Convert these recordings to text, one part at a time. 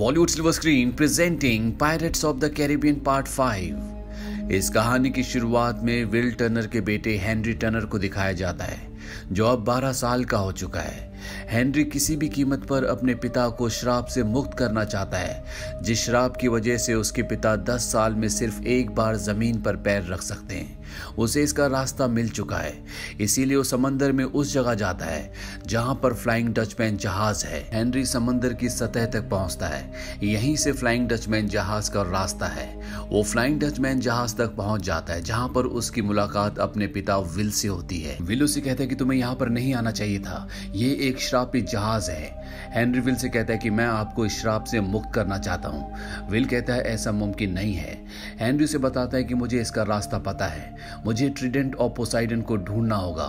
Bollywood silver screen presenting Pirates of the Caribbean part five इस कहानी की शुरुआत में विल टर्नर के बेटे हेनरी टर्नर को दिखाया जाता है, जो अब 12 साल का हो चुका है। हेनरी किसी भी कीमत पर अपने पिता को शराब से मुक्त करना चाहता है, जिस शराब की वजह से उसके पिता 10 साल में सिर्फ़ एक बार ज़मीन पर पैर रख सकते हैं। उसे इसका रास्ता मिल चुका है। इसीलिए वो समंदर में उस जगह जाता है, जहाँ पर फ्लाइंग डचमैन जहाज़ है। हेनरी समंदर की सतह तक पहुँचता है। यहीं से फ्लाइंग डचमैन जहाज़ का रास्ता है। वो फ्लाइंग डचमैन जहाज़ तक पहुँच जाता है, जहाँ पर उसकी मुलाकात अपने पिता विल से होती है। विल उसे कहता है कि तुम्हें यहाँ पर नहीं आना चाहिए था। ये एक श्रापित जहाज़ है। हेनरी विल से कहता है कि मैं आपको इस श्राप से मुक्त करना चाहता हूँ। विल कहता है, ऐसा मुमकिन नहीं है। हेनरी से बताता है कि मुझे इसका रास्ता पता है। मुझे ट्रिडेंट और पोसाइडन को ढूंढना होगा।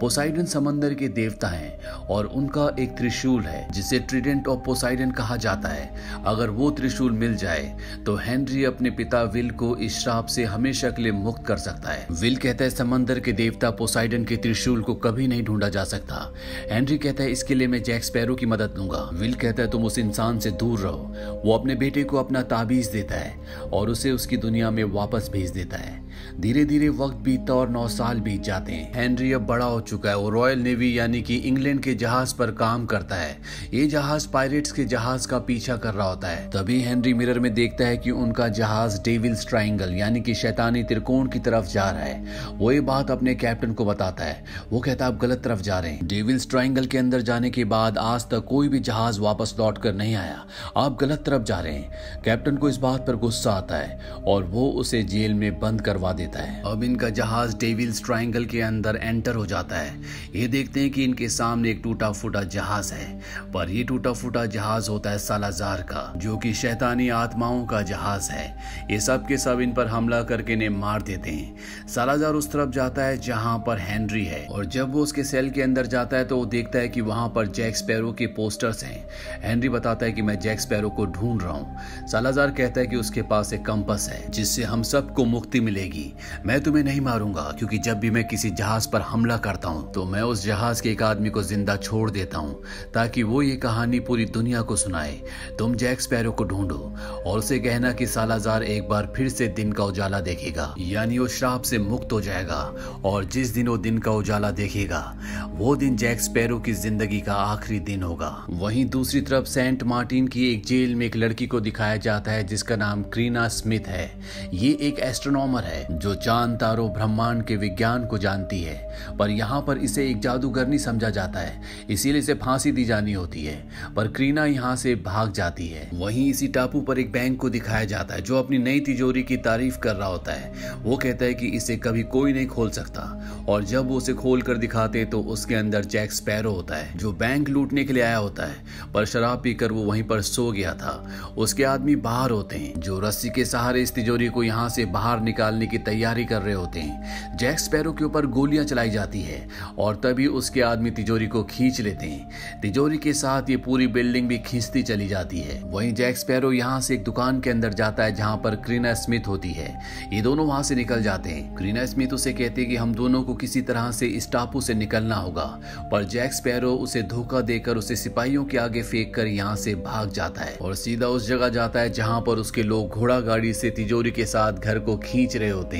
पोसाइडन समंदर के देवता हैं और उनका एक त्रिशूल है, जिसे ट्रिडेंट और पोसाइडन कहा जाता है। अगर वो त्रिशूल मिल जाए तो हेनरी अपने पिता विल को इस श्राप से हमेशा के लिए मुक्त कर सकता है। विल कहता है, समंदर के देवता पोसाइडन के त्रिशूल को कभी नहीं ढूंढा जा सकता। हेनरी कहता है, इसके लिए मैं जैक स्पैरो की मदद लूँगा। विल कहता है, तुम उस इंसान से दूर रहो। वो अपने बेटे को अपना ताबीज देता है और उसे उसकी दुनिया में वापस भेज देता है। धीरे धीरे वक्त बीतता और नौ साल बीत जाते हैं। हेनरी अब बड़ा हो चुका है वो रॉयल नेवी यानी कि इंग्लैंड के जहाज़ पर काम करता है। ये जहाज़ पायरेट्स के जहाज़ का पीछा कर रहा होता है। तभी हेनरी मिरर में देखता है कि उनका जहाज़ डेविल्स ट्राइंगल यानी कि शैतानी त्रिकोण की तरफ़ जा रहा है। वो ये बात अपने कैप्टन को बताता है। वो कहता है, आप गलत तरफ़ जा रहे हैं। डेविल्स ट्राइंगल के अंदर जाने के बाद आज तक कोई भी जहाज़ वापस लौट कर नहीं आया। आप गलत तरफ़ जा रहे हैं। कैप्टन को इस बात पर गुस्सा आता है और वो उसे जेल में बंद करवा देता है। अब इनका जहाज़ डेविल्स ट्राइंगल के अंदर एंटर हो जाता है। ये देखते हैं कि इनके सामने एक टूटा फूटा जहाज़ है। पर ये टूटा फूटा जहाज़ होता है सालाजार का, जो कि शैतानी आत्माओं का जहाज़ है। ये सब के सब इन पर हमला करके इन्हें मार देते हैं। सालाजार उस तरफ़ जाता है जहाँ पर हेनरी है। और जब वो उसके सेल के अंदर जाता है तो वो देखता है कि वहाँ पर जैक स्पैरो के पोस्टर्स हैं। हेनरी बताता है कि मैं जैक स्पैरो को ढूंढ रहा हूँ। सालाजार कहता है कि उसके पास एक कंपस है, जिससे हम सबको मुक्ति मिलेगी। मैं तुम्हें नहीं मारूँगा, क्योंकि जब भी मैं किसी जहाज़ पर हमला करता हूँ तो मैं उस जहाज़ के एक आदमी को ज़िंदा छोड़ देता हूँ, ताकि वो ये कहानी पूरी दुनिया को सुनाए। तुम जैक स्पैरो को ढूंढो, और उसे कहना कि सालाजार एक बार फिर से दिन का उजाला देखेगा। यानी वो श्राप से मुक्त हो जाएगा, और जिस दिन वो दिन का उजाला देखेगा, वो दिन जैक स्पैरो की ज़िंदगी का आखिरी दिन होगा। वहीं दूसरी तरफ़ सेंट मार्टिन की एक जेल में एक लड़की को दिखाया जाता है, जिसका नाम क्रीना स्मिथ है। ये एक एस्ट्रोनॉमर है जो चाँद, तारों, ब्रह्मांड के विज्ञान को जानती है, पर यहाँ पर इसे एक जादूगर नहीं समझा जाता है। इसीलिए इसे फांसी दी जानी होती है, पर क्रीना यहाँ से भाग जाती है। वहीं इसी टापू पर एक बैंक को दिखाया जाता है, जो अपनी नई तिजोरी की तारीफ़ कर रहा होता है। वो कहता है कि इसे कभी कोई नहीं खोल सकता, और जब वो उसे खोल कर दिखाते तो उसके अंदर जैक स्पैरो होता है, जो बैंक लूटने के लिए आया होता है, पर शराब पीकर वो वहीं पर सो गया था। उसके आदमी बाहर होते हैं, जो रस्सी के सहारे इस तिजोरी को यहाँ से बाहर निकालने की तैयारी कर रहे होते हैं। जैक स्पैरो के ऊपर गोलियाँ चलाई जाती है और तभी उसके आदमी तिजोरी को खींच लेते हैं। तिजोरी के साथ ये पूरी बिल्डिंग भी खींचती चली जाती है। वहीं जैक स्पैरो यहाँ से एक दुकान के अंदर जाता है जहाँ पर क्रीना स्मिथ होती है। ये दोनों वहाँ से निकल जाते हैं। क्रीना स्मिथ उसे कहती है कि हम दोनों को किसी तरह से इस टापू से निकलना होगा, पर जैक स्पैरो उसे धोखा देकर उसे सिपाहियों के आगे फेंक कर यहाँ से भाग जाता है और सीधा उस जगह जाता है जहाँ पर उसके लोग घोड़ा गाड़ी से तिजोरी के साथ घर को खींच रहे होते हैं।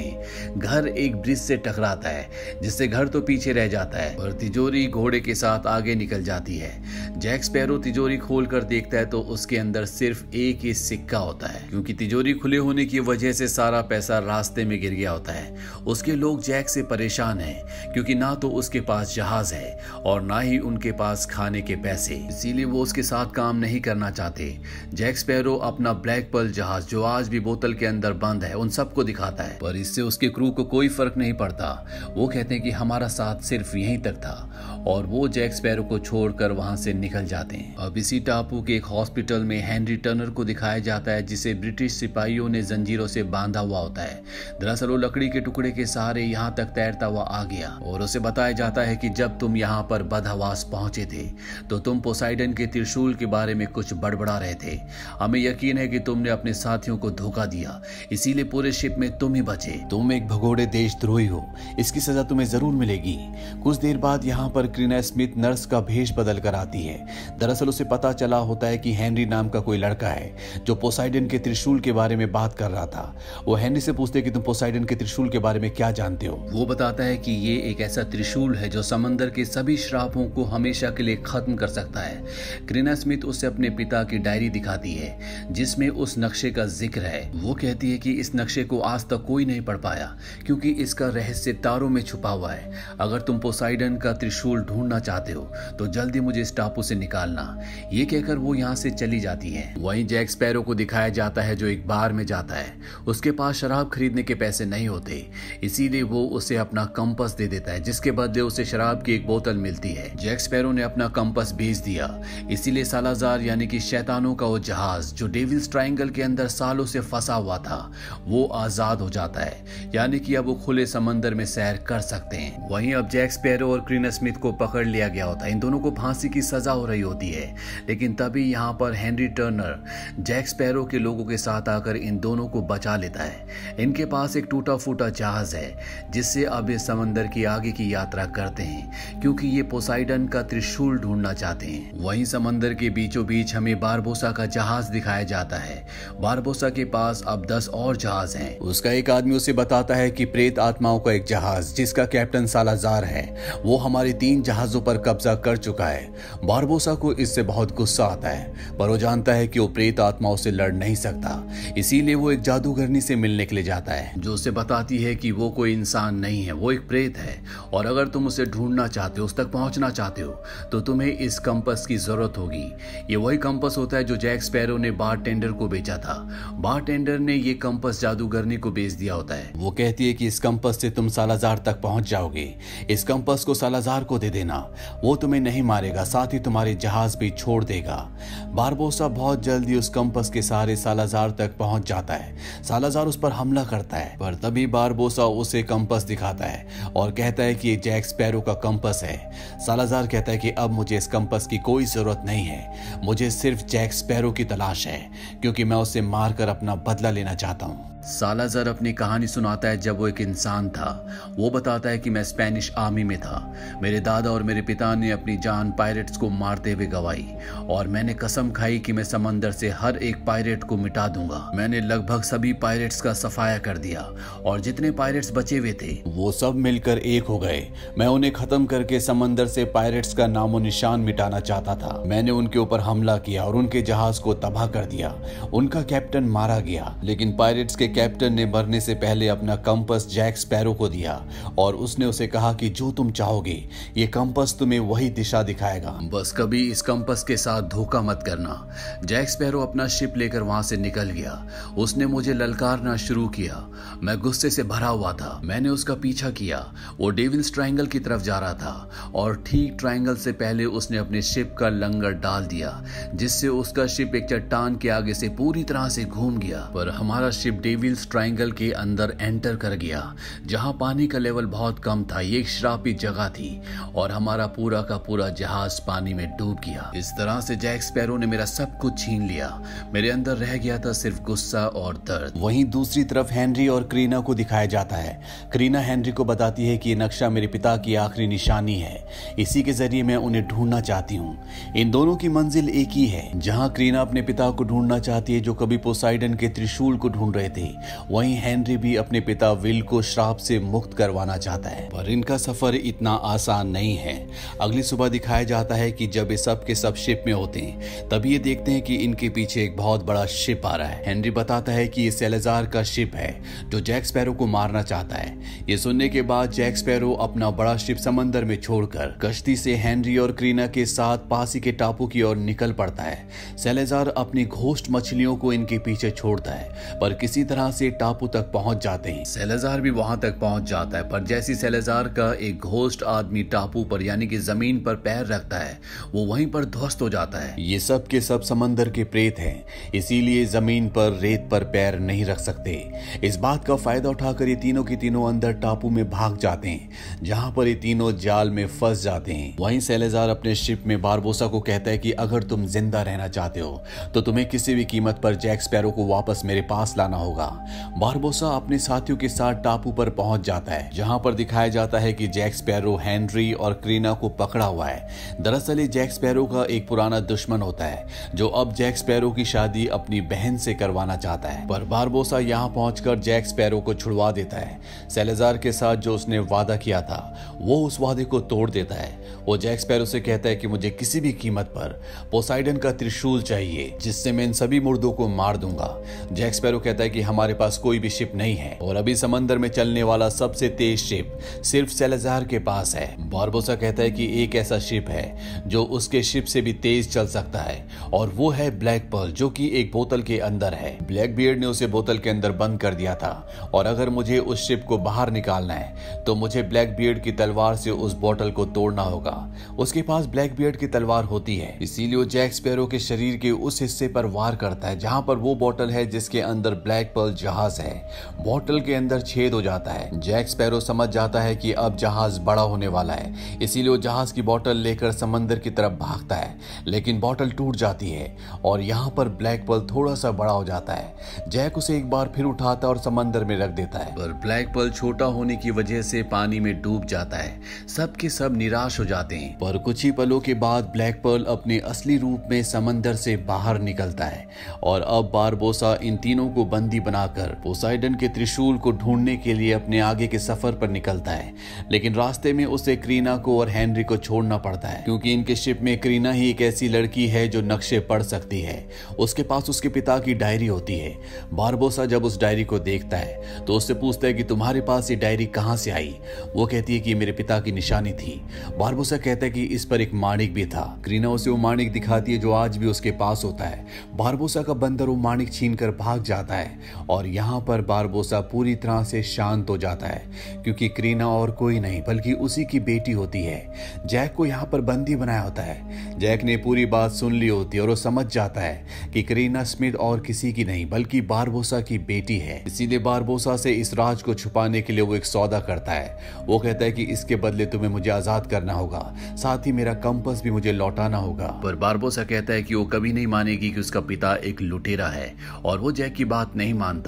घर एक ब्रिज से टकराता है, जिससे घर तो पीछे रह जाता है और तिजोरी घोड़े के साथ आगे निकल जाती है। जैक स्पैरो तिजोरी खोल कर देखता है तो उसके अंदर सिर्फ़ एक ही सिक्का होता है, क्योंकि तिजोरी खुले होने की वजह से सारा पैसा रास्ते में गिर गया होता है। उसके लोग जैक से परेशान हैं, क्योंकि ना तो उसके पास जहाज़ है और ना ही उनके पास खाने के पैसे। इसीलिए वो उसके साथ काम नहीं करना चाहते। जैक स्पैरो अपना ब्लैक पर्ल जहाज़, जो आज भी बोतल के अंदर बंद है, उन सबको दिखाता है, पर इससे उसके क्रू को कोई फ़र्क नहीं पड़ता। वो कहते हैं कि हमारा साथ सिर्फ़ यहीं तक था और वो जैक स्पैरो को छोड़कर वहाँ से निकल जाते हैं। अब इसी टापू के एक हॉस्पिटल में हेनरी टर्नर को दिखाया जाता है, जिसे ब्रिटिश सिपाहियों ने जंजीरों से बांधा हुआ होता है। दरअसल वो लकड़ी के टुकड़े के सहारे यहाँ तक तैरता हुआ आ गया और उसे बताया जाता है कि जब तुम यहाँ पर बदहवास पहुँचे थे तो तुम पोसाइडन के त्रिशूल के बारे में कुछ बड़बड़ा रहे थे। हमें यकीन है कि तुमने अपने साथियों को धोखा दिया, इसीलिए पूरे शिप में तुम ही बचे। तुम एक भगोड़े देशद्रोही हो। इसकी सजा तुम्हें ज़रूर मिलेगी। कुछ देर बाद यहाँ पर क्रीना स्मिथ नर्स का भेष बदल कर आती है। दरअसल उसे पता चला होता है कि हेनरी नाम का कोई लड़का है, जो पोसाइडन के त्रिशूल के बारे में बात कर रहा था। वो हेनरी से पूछते कि तुम पोसाइडन के त्रिशूल के बारे में क्या जानते हो? वो बताता है कि ये एक ऐसा त्रिशूल है जो समंदर के सभी श्रापों को हमेशा के लिए खत्म कर सकता है। क्रीना स्मिथ उसे अपने पिता की डायरी दिखाती है, जिसमें उस नक्शे का ज़िक्र है। वो कहती है कि इस नक्शे को आज तक कोई नहीं पढ़ पाया, क्योंकि इसका रहस्य तारों में छुपा हुआ है। अगर तुम पोसाइडन का त्रिशूल ढूंढना चाहते हो तो जल्दी मुझे इस टापू से निकालना। ये कहकर वो यहाँ से चली जाती है। वहीं जैक स्पैरो को दिखाया जाता है जो एक बार में जाता है। उसके पास शराब खरीदने के पैसे नहीं होते। इसीलिए वो उसे अपना कंपस दे देता है, जिसके बदले उसे शराब की एक बोतल मिलती है। जैक स्पैरो ने अपना कंपस भेज दिया। इसीलिए सालाजार यानी कि शैतानों का वो जहाज़, जो डेविल्स ट्राइंगल के अंदर सालों से फंसा हुआ था, वो आज़ाद हो जाता है। यानी कि अब वो खुले समंदर में सैर कर सकते हैं। वहीं अब जैक स्पैरो और क्रीन स्मिथ को पकड़ लिया गया होता है। इन दोनों को फांसी की सजा हो रही होती है। लेकिन तभी यहाँ पर हेनरी टर्नर जैक स्पैरो के लोगों के साथ आकर इन दोनों को बचा लेता है। इनके पास एक टूटा फूटा जहाज़ है, जिससे अब ये समंदर की आगे की यात्रा करते हैं, क्योंकि ये पोसाइडन का त्रिशूल ढूंढना चाहते हैं। वहीं समंदर के बीचों बीच हमें बारबोसा का जहाज़ दिखाया जाता है। बारबोसा के पास अब दस और जहाज़ हैं। उसका एक आदमी उसे बताता है कि प्रेत आत्माओं का एक जहाज़, जिसका कैप्टन सालाजार है, वो हमारे तीन जहाजों पर कब्जा कर चुका है। बारबोसा को इससे बहुत गुस्सा आता है, पर वो जानता है कि वो प्रेत आत्माओं से लड़ नहीं सकता। इसीलिए वो एक जादूगरनी से मिलने के लिए जाता है, जो उसे बताती है कि वो कोई इंसान नहीं है, वो एक प्रेत है। और अगर तुम उसे ढूंढना चाहते हो, उस तक पहुँचना चाहते हो तो तुम्हें इस कंपस की ज़रूरत होगी। ये वही कंपस होता है जो जैक स्पैरो ने बार को बेचा था। बार ने ये कंपस जादूगरनी को बेच दिया होता है। वो कहती है कि इस कंपस से तुम सालाजार तक पहुँच जाओगे। इस कंपस को सालाजार को दे देना। वो तुम्हें नहीं मारेगा, साथ ही तुम्हारे जहाज़ भी छोड़ देगा। बारबोसा बहुत जल्दी उस कंपस के सहारे सालाजार तक पहुँच जाता है। सालाजार उस पर हमला करता है, पर तभी बारबोसा उसे कंपस दिखाता है और कहता है कि ये जैक स्पैरो का कंपस है। सालाजार कहता है कि अब मुझे इस कंपस की कोई ज़रूरत नहीं है। मुझे सिर्फ़ जैक स्पैरो की तलाश है, क्योंकि मैं उसे मारकर अपना बदला लेना चाहता हूँ। सालाजर अपनी कहानी सुनाता है जब वो एक इंसान था, वो बताता है कि मैं स्पेनिश आर्मी में था। मेरे दादा और मेरे पिता ने अपनी जान पायरेट्स को मारते हुए गवाई और मैंने कसम खाई कि मैं समंदर से हर एक पायरेट को मिटा दूँगा। मैंने लगभग सभी पायरेट्स का सफाया कर दिया और जितने पायरेट्स बचे हुए थे, वो सब मिलकर एक हो गए। मैं उन्हें खत्म करके समंदर से पायरेट्स का नामो निशान मिटाना चाहता था। मैंने उनके ऊपर हमला किया और उनके जहाज़ को तबाह कर दिया। उनका कैप्टन मारा गया, लेकिन पायरेट्स के कैप्टन ने मरने से पहले अपना कंपस जैक स्पैरो को दिया और उसने उसे कहा कि जो तुम चाहोगे, ये कंपस तुम्हें वही दिशा दिखाएगा। बस कभी इस कंपस के साथ धोखा मत करना। जैक स्पैरो अपना शिप लेकर वहाँ से निकल गया। उसने मुझे ललकारना शुरू किया। मैं गुस्से से भरा हुआ था। मैंने उसका पीछा किया। वो डेविल्स ट्रायंगल की तरफ़ जा रहा था और ठीक ट्रायंगल से पहले उसने अपने शिप का लंगर डाल दिया, जिससे उसका शिप एक चट्टान के आगे से पूरी तरह से घूम गया। पर हमारा शिप डेविल्स ट्रायंगल के अंदर एंटर कर गया, जहाँ पानी का लेवल बहुत कम था। ये एक श्रापित जगह थी और हमारा पूरा का पूरा जहाज़ पानी में डूब गया। इस तरह से जैक स्पैरो ने मेरा सब कुछ छीन लिया। मेरे अंदर रह गया था सिर्फ़ गुस्सा और दर्द। वहीं दूसरी तरफ़ हेनरी और क्रीना को दिखाया जाता है। क्रीना हेनरी को बताती है कि ये नक्शा मेरे पिता की आखिरी निशानी है। इसी के ज़रिए मैं उन्हें ढूंढना चाहती हूँ। इन दोनों की मंजिल एक ही है, जहाँ क्रीना अपने पिता को ढूंढना चाहती है, जो कभी पोसाइडन के त्रिशूल को ढूंढ रहे थे। वहीं हेनरी भी अपने पिता विल को श्राप से मुक्त करवाना चाहता है। पर इनका सफ़र इतना आसान नहीं है। अगली सुबह दिखाया जाता है कि जब ये सब के सब शिप में होते हैं तभी ये देखते हैं कि इनके पीछे एक बहुत बड़ा शिप आ रहा है। हेनरी बताता है कि ये सेलेजार का शिप है, जो जैक स्पैरो को मारना चाहता है। ये सुनने के बाद जैक स्पैरो अपना बड़ा शिप समंदर में छोड़कर कश्ती से हेनरी और क्रीना के साथ पासी के टापू की ओर निकल पड़ता है। सेलेजार अपनी घोस्ट मछलियों को इनके पीछे छोड़ता है, पर किसी तरह तरह से टापू तक पहुँच जाते हैं। सेलेजार भी वहाँ तक पहुँच जाता है पर जैसी सेलेजार का एक घोस्ट आदमी टापू पर यानी कि ज़मीन पर पैर रखता है वो वहीं पर ध्वस्त हो जाता है। ये सब के सब समंदर के प्रेत हैं इसीलिए ज़मीन पर रेत पर पैर नहीं रख सकते। इस बात का फ़ायदा उठाकर ये तीनों के तीनों अंदर टापू में भाग जाते हैं जहाँ पर ये तीनों जाल में फंस जाते हैं। वहीं सेलेजार अपने शिप में बारबोसा को कहता है कि अगर तुम ज़िंदा रहना चाहते हो तो तुम्हें किसी भी कीमत पर जैक स्पैरो को वापस मेरे पास लाना होगा। बारबोसा अपने साथियों के साथ टापू पर पहुँच जाता है, जहाँ पर दिखाया जाता है कि जैक स्पैरो हेनरी और क्रीना को पकड़ा हुआ है। दरअसल ये जैक स्पैरो का एक पुराना दुश्मन होता है, जो अब जैक स्पैरो की शादी अपनी बहन से करवाना चाहता है। पर बारबोसा यहाँ पहुंचकर जैक स्पैरो को छुड़वा देता है। सेलेजार के साथ जो उसने वादा किया था, वो उस वादे को तोड़ देता है। वो जैक स्पैरो से कहता है कि मुझे किसी भी कीमत पर पोसाइडन का त्रिशूल चाहिए, जिससे मैं इन सभी मुर्दों को मार दूँगा। जैक स्पैरो कहता है कि हमारे पास कोई भी शिप नहीं है। और अभी समंदर में चलने वाला सबसे तेज शिप सिर्फ़ सेलेजार के पास है। बारबोसा कहता है कि एक ऐसा शिप है, जो उसके शिप से भी तेज चल सकता है। और वो है ब्लैक पर्ल जो कि एक बोतल के अंदर है। ब्लैक बियर्ड ने उसे बोतल के अंदर बंद कर दिया था। और अगर मुझे उस शिप को बाहर निकालना है तो मुझे ब्लैक बियर्ड की तलवार से उस बोतल को तोड़ना होगा। उसके पास ब्लैक बियर्ड की तलवार होती है। इसीलिए वो जैक स्पैरो के शरीर के उस हिस्से पर वार करता है, जहाँ पर वो बोतल है जिसके अंदर ब्लैक पर्ल जहाज़ है। बोतल के अंदर छेद हो जाता है। जैक स्पैरो समझ जाता है कि अब जहाज़ बड़ा होने वाला है। इसीलिए वो जहाज़ की बोतल लेकर समंदर की तरफ़ भागता है। लेकिन बोतल टूट जाती है और यहाँ पर ब्लैक पर्ल थोड़ा सा बड़ा हो जाता है। जैक उसे एक बार फिर उठाता और समंदर में रख देता है। पर ब्लैक पर्ल छोटा होने की वजह से पानी में डूब जाता है। सब के सब निराश हो जाते हैं। पर कुछ ही पलों के बाद ब्लैक पर्ल अपने असली रूप में समंदर से बाहर निकलता है। और अब बारबोसा इन तीनों को बंदी बनाकर पोसाइडन के त्रिशूल को ढूँढने के लिए अपने आगे के सफ़र पर निकलता है, लेकिन रास्ते में उसे क्रीना को और हेनरी को छोड़ना पड़ता है, क्योंकि इनके शिप में क्रीना ही एक ऐसी लड़की है जो नक्शे पढ़ सकती है। उसके पास उसके पिता की डायरी होती है। बारबोसा जब उस डायरी को देखता है तो उससे पूछता है कि तुम्हारे पास ये डायरी कहाँ से आई? वो कहती है कि मेरे पिता की निशानी थी। बारबोसा कहता है कि इस पर एक माणिक भी था। क्रीना उसे वो माणिक दिखाती है जो आज भी उसके पास होता है। बारबोसा का बंदर वो माणिक छीन भाग जाता है और यहाँ पर बारबोसा पूरी तरह से शांत हो जाता है, क्योंकि क्रीना और कोई नहीं, बल्कि उसी की बेटी होती है। जैक को यहाँ पर बंदी बनाया होता है। जैक ने पूरी बात सुन ली होती है और वो समझ जाता है कि करीना स्मिथ और किसी की नहीं, बल्कि बारबोसा की बेटी है। इसीलिए बारबोसा से इस राज को छुपाने के लिए वो एक सौदा करता है। वो कहता है कि इसके बदले तुम्हें मुझे आज़ाद करना होगा। साथ ही मेरा कंपस भी मुझे लौटाना होगा। पर बारबोसा कहता है कि वो कभी नहीं मानेगी कि उसका पिता एक लुटेरा है। और वो जैक की बात नहीं मानता।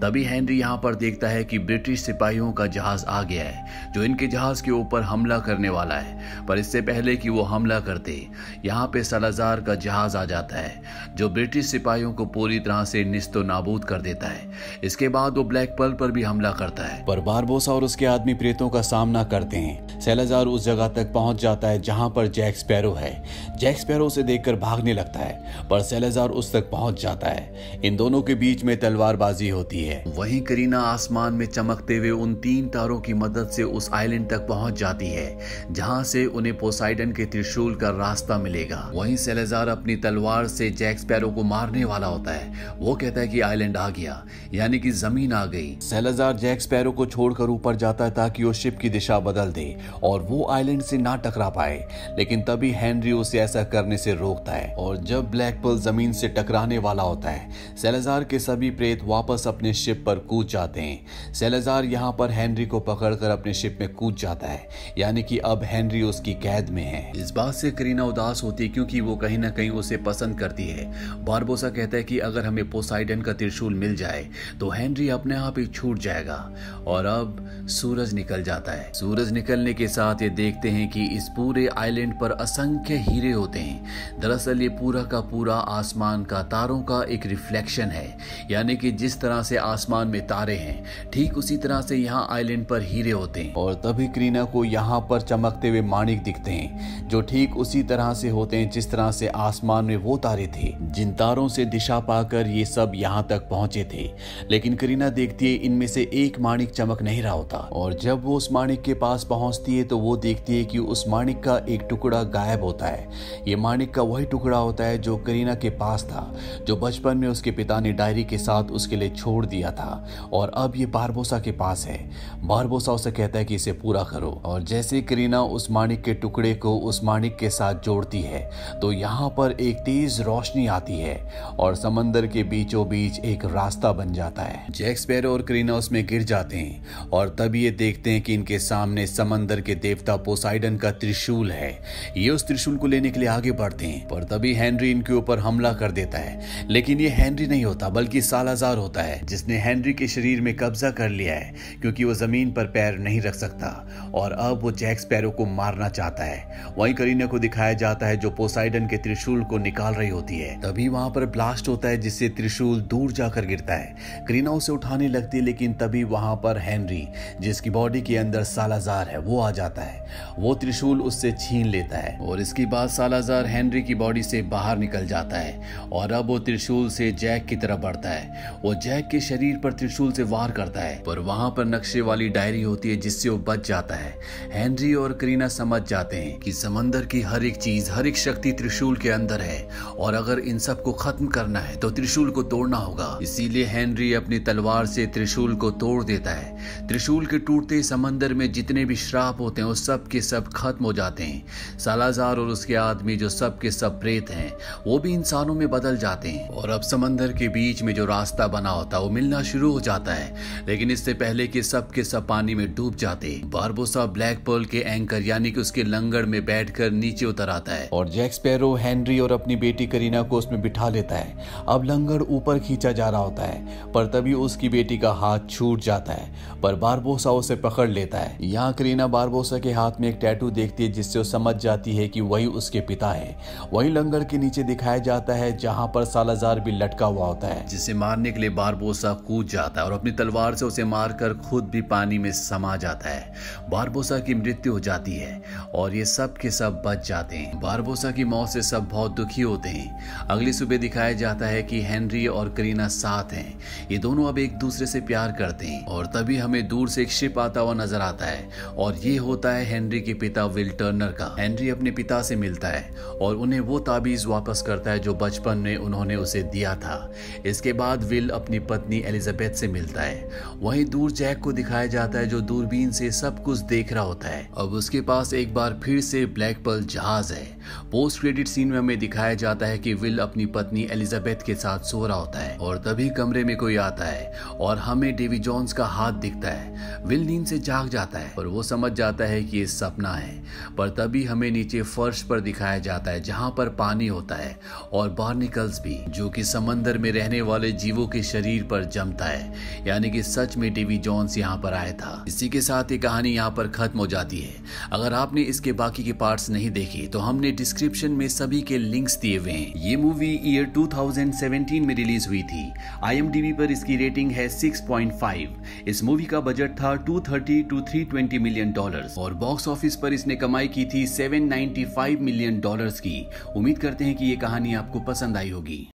तभी हेनरी यहाँ पर देखता है कि ब्रिटिश सिपाहियों का जहाज़ आ गया है, जो इनके जहाज़ के ऊपर हमला करने वाला है। पर इससे पहले कि वो हमला करते, यहाँ पे सलाजार का जहाज़ आ जाता है, जो ब्रिटिश सिपाहियों को पूरी तरह से निस्तो नाबूद कर देता है। इसके बाद वो ब्लैक पर्ल पर भी हमला करता है। पर बारबोसा और उसके आदमी प्रेतों का सामना करते हैं। सेलाजार उस जगह तक पहुँच जाता है जहाँ पर जैक स्पैरो है। जैक स्पैरो उसे देखकर भागने लगता है, पर सैलाजार उस तक पहुँच जाता है। इन दोनों के बीच में तलवारबाजी होती है। वहीं करीना आसमान में चमकते हुए उन तीन तारों की मदद से उस आइलैंड तक पहुँच जाती है, जहाँ से उन्हें पोसाइडन के त्रिशूल का रास्ता मिलेगा। वहीं सेलेजार अपनी तलवार से जैक स्पैरो को मारने वाला होता है। वो कहता है कि आइलैंड आ गया, यानी कि ज़मीन आ गई। सेलेजार जैक स्पैरो को छोड़कर ऊपर जाता है ताकि वो शिप की दिशा बदल दे और वो आइलैंड से ना टकरा पाए, लेकिन तभी हेनरी उसे ऐसा करने से रोकता है। और जब ब्लैक पर्ल ज़मीन से टकराने वाला होता है, सेलेजार के सभी प्रेत वापस अपने शिप पर कूद जाते हैं। सेलेजार यहाँ पर हेनरी को पकड़कर अपने शिप में कूद जाता है। यानी कि अब हेनरी उसकी कैद में है। इस बात से करीना उदास होती है क्योंकि वो कहीं ना कहीं उसे पसंद करती है। बारबोसा कहता है कि अगर हमें पोसाइडन का त्रिशूल मिल जाए तो हेनरी अपने आप ही छूट जाएगा। और अब सूरज निकल जाता है। सूरज निकलने के साथ ये देखते हैं कि इस पूरे आइलैंड पर असंख्य हीरे होते हैं। दरअसल ये पूरा का पूरा आसमान का तारों का एक रिफ्लेक्शन है। यानी कि जिस तरह से आसमान में तारे हैं, ठीक उसी तरह से यहाँ आइलैंड पर हीरे होते हैं। और तभी करीना को यहाँ पर चमकते हुए माणिक दिखते हैं, जो ठीक उसी तरह से होते हैं जिस तरह से आसमान में वो तारे थे। जिन तारों से दिशा पाकर ये सब यहाँ तक पहुँचे थे, लेकिन करीना देखती है इनमें से एक माणिक चमक नहीं रहा होता। और जब वो उस माणिक के पास पहुँचती है तो वो देखती है कि उस माणिक का एक टुकड़ा गायब होता है। ये माणिक का वही टुकड़ा होता है जो करीना के पास था, जो बचपन में उसके पिता ने डायरी के साथ उसके लिए छोड़ दिया था। और अब ये बारबोसा के पास है। बारबोसा उसे कहता है कि इसे पूरा करो। और जैसे करीना उस माणिक के टुकड़े को उस माणिक के साथ जोड़ती है तो यहाँ पर एक तेज रोशनी आती है और समंदर के बीचों बीच एक रास्ता बन जाता है। जैक स्पैरो और करीना उसमें गिर जाते हैं और तब ये देखते हैं कि इनके सामने समंदर के देवता पोसाइडन का त्रिशूल है। ये उस त्रिशूल को लेने के लिए आगे बढ़ते हैं। पर तभी हेनरी इनके ऊपर हमला कर देता है। लेकिन ये हेनरी नहीं होता, बल्कि सालाजार होता है, जिसने हेनरी के शरीर में कब्जा कर लिया है, क्योंकि वो ज़मीन पर पैर नहीं रख सकता, और अब वो जैक स्पैरो को मारना चाहता है। वहीं करीना को दिखाया जाता है जो पोसाइडन के त्रिशूल को निकाल रही होती है। तभी वहाँ पर ब्लास्ट होता है, जिससे त्रिशूल दूर जाकर गिरता है। करीना उसे उठाने लगती है, लेकिन तभी वहाँ पर हेनरी, जिसकी बॉडी के अंदर सालाजार है, वो आ जाता है। वो त्रिशूल उससे छीन लेता है, और इसके बाद सालाजार हेनरी की बॉडी से बाहर निकल जाता है, और अब वो त्रिशूल से जैक की तरफ़ बढ़ता है वो जैक के शरीर पर त्रिशूल से वार करता है, पर वहाँ पर नक्शे वाली डायरी होती है जिससे वो बच जाता है। हेनरी और करीना समझ जाते हैं कि समंदर की हर एक चीज़, हर एक शक्ति त्रिशूल के अंदर है, और अगर इन सबको खत्म करना है तो त्रिशूल को तोड़ना होगा। इसीलिए हेनरी अपनी तलवार से त्रिशूल को तोड़ देता है। त्रिशूल के टूटते समंदर में जितने भी श्राप होते हैं, वो सब के सब खत्म हो जाते हैं। सालाजार और उसके आदमी जो सब के सब प्रेत हैं, वो भी इंसानों में बदल जाते हैं। और अब समंदर के बीच में जो रास्ता बना होता है वो मिलना शुरू हो जाता है। लेकिन इससे पहले कि सब के सब पानी में डूब जाते, बारबोसा ब्लैक पर्ल के एंकर, यानी कि उसके लंगड़ में बैठकर नीचे उतर आता है। और जैक स्पैरो, हेनरी और अपनी बेटी करीना को उसमें बिठा लेता है। अब लंगड़ ऊपर खींचा जा रहा होता है, पर तभी उसकी बेटी का हाथ छूट जाता है, पर बारबोसा उसे पकड़ लेता है। यहाँ करीना बारबोसा के हाथ में एक टैटू देखती है, जिससे वो समझ जाती है कि वही उसके पिता है। वही लंगर के नीचे दिखाया जाता है, जहाँ पर सालाजार भी लटका हुआ होता है। जिसे मारने के लिए बारबोसा कूद जाता है और अपनी तलवार से उसे मारकर खुद भी पानी में समा जाता है। बारबोसा की मृत्यु हो जाती है और ये सब के सब बच जाते हैं। बारबोसा की मौत से सब बहुत दुखी होते हैं। अगली सुबह दिखाया जाता है कि हेनरी और करीना साथ हैं। ये दोनों अब एक दूसरे से प्यार करते हैं और तभी हमें दूर से एक शिप आता हुआ नज़र आता है और ये होता है हेनरी के पिता विल टर्नर का। हेनरी अपने पिता से मिलता है और उन्हें वो ताबीज वापस करता है जो बचपन में उन्होंने उसे दिया था। इसके बाद विल अपनी पत्नी एलिजाबेथ से मिलता है। वहीं दूर जैक को दिखाया जाता है जो दूरबीन से सब कुछ देख रहा होता है। अब उसके पास एक बार फिर से ब्लैक पर्ल जहाज़ है। पोस्ट क्रेडिट सीन में हमें दिखाया जाता है कि विल अपनी पत्नी एलिजाबेथ के साथ सो रहा होता है और तभी कमरे में कोई आता है और हमें डेवी जॉन्स का हाथ दिखता है। विल नींद से जाग जाता है और वो समझ जाता है कि ये सपना है। पर तभी हमें नीचे फर्श पर दिखाया जाता है जहाँ पर पानी होता है और बार्निकल्स भी, जो कि समंदर में रहने वाले जीवों के शरीर पर जमता है। यानी कि सच में डेवी जॉन्स यहाँ पर आया था। इसी के साथ ये कहानी यहाँ पर खत्म हो जाती है। अगर आपने इसके बाकी के पार्ट्स नहीं देखे तो हमने डिस्क्रिप्शन में सभी के लिंक्स दिए हुए हैं। ये मूवी ईयर 2017 में रिलीज़ हुई थी। आई पर इसकी रेटिंग है 6.5 इस मूवी का बजट था 230 टू 320 मिलियन डॉलर्स। और बॉक्स ऑफ़िस पर इसने कमाई की थी 795 मिलियन डॉलर्स की। उम्मीद करते हैं कि ये कहानी आपको पसंद आई होगी।